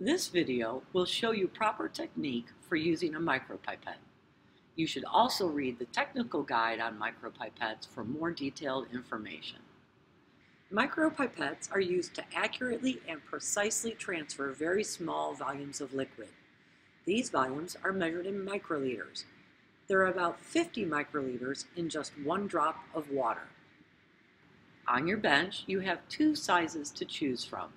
This video will show you proper technique for using a micropipette. You should also read the technical guide on micropipettes for more detailed information. Micropipettes are used to accurately and precisely transfer very small volumes of liquid. These volumes are measured in microliters. There are about 50 microliters in just one drop of water. On your bench, you have two sizes to choose from.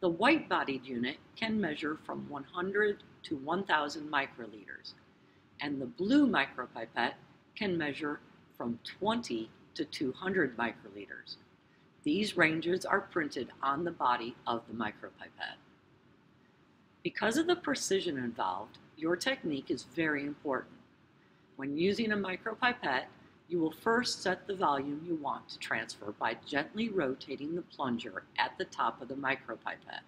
The white-bodied unit can measure from 100 to 1,000 microliters, and the blue micropipette can measure from 20 to 200 microliters. These ranges are printed on the body of the micropipette. Because of the precision involved, your technique is very important. When using a micropipette, you will first set the volume you want to transfer by gently rotating the plunger at the top of the micropipette.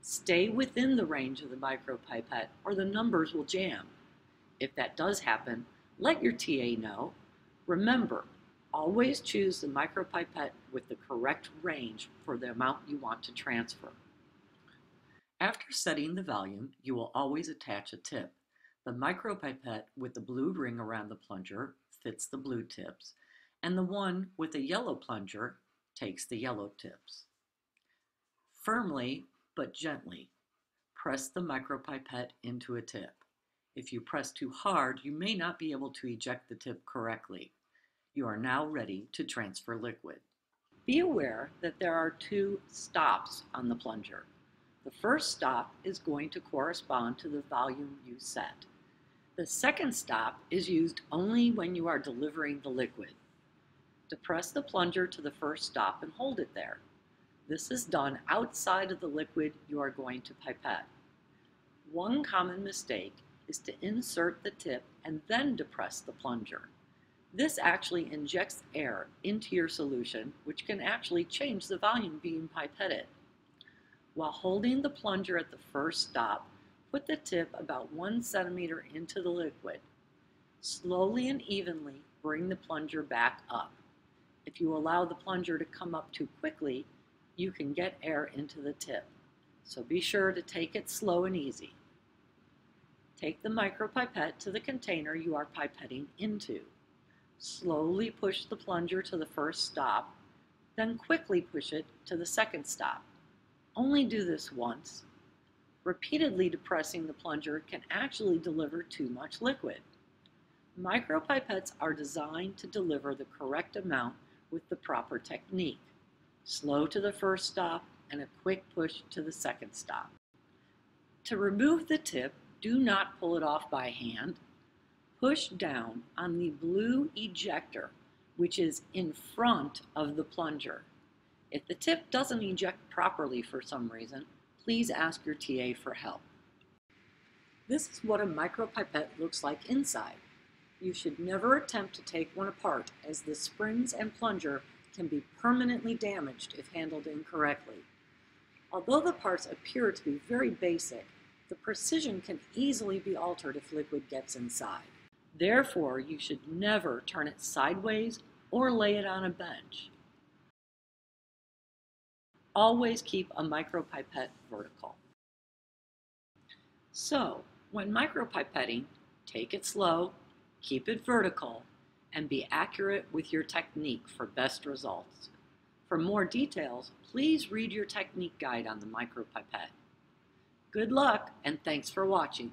Stay within the range of the micropipette or the numbers will jam. If that does happen, let your TA know. Remember, always choose the micropipette with the correct range for the amount you want to transfer. After setting the volume, you will always attach a tip. The micropipette with the blue ring around the plunger fits the blue tips, and the one with a yellow plunger takes the yellow tips. Firmly, but gently, press the micropipette into a tip. If you press too hard, you may not be able to eject the tip correctly. You are now ready to transfer liquid. Be aware that there are two stops on the plunger. The first stop is going to correspond to the volume you set. The second stop is used only when you are delivering the liquid. Depress the plunger to the first stop and hold it there. This is done outside of the liquid you are going to pipette. One common mistake is to insert the tip and then depress the plunger. This actually injects air into your solution, which can actually change the volume being pipetted. While holding the plunger at the first stop, Put the tip about one centimeter into the liquid. Slowly and evenly bring the plunger back up. If you allow the plunger to come up too quickly, you can get air into the tip. So be sure to take it slow and easy. Take the micropipette to the container you are pipetting into. Slowly push the plunger to the first stop, then quickly push it to the second stop. Only do this once repeatedly depressing the plunger can actually deliver too much liquid. Micropipettes are designed to deliver the correct amount with the proper technique. Slow to the first stop and a quick push to the second stop. To remove the tip, do not pull it off by hand. Push down on the blue ejector, which is in front of the plunger. If the tip doesn't eject properly for some reason, please ask your TA for help. This is what a micropipette looks like inside. You should never attempt to take one apart as the springs and plunger can be permanently damaged if handled incorrectly. Although the parts appear to be very basic, the precision can easily be altered if liquid gets inside. Therefore, you should never turn it sideways or lay it on a bench. Always keep a micropipette vertical. So, when micropipetting, take it slow, keep it vertical, and be accurate with your technique for best results. For more details, please read your technique guide on the micropipette. Good luck and thanks for watching.